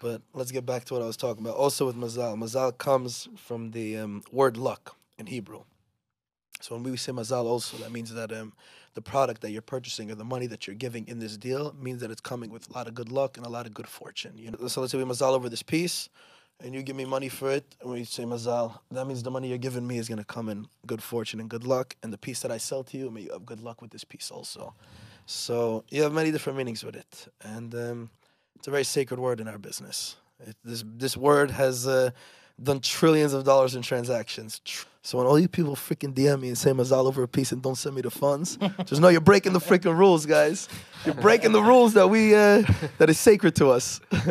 But let's get back to what I was talking about. Also with mazal, mazal comes from the um, word luck in Hebrew. So when we say mazal, also that means that um, the product that you're purchasing or the money that you're giving in this deal means that it's coming with a lot of good luck and a lot of good fortune. You know, so let's say we mazal over this piece, and you give me money for it, and we say mazal. That means the money you're giving me is gonna come in good fortune and good luck, and the piece that I sell to you, may you have good luck with this piece also. So you have many different meanings with it, and um, it's a very sacred word in our business. It, this this word has uh, done trillions of dollars in transactions. Tr- So when all you people freaking DM me and say mazal over a piece and don't send me the funds, just know you're breaking the freaking rules, guys. You're breaking the rules that we uh, that is sacred to us.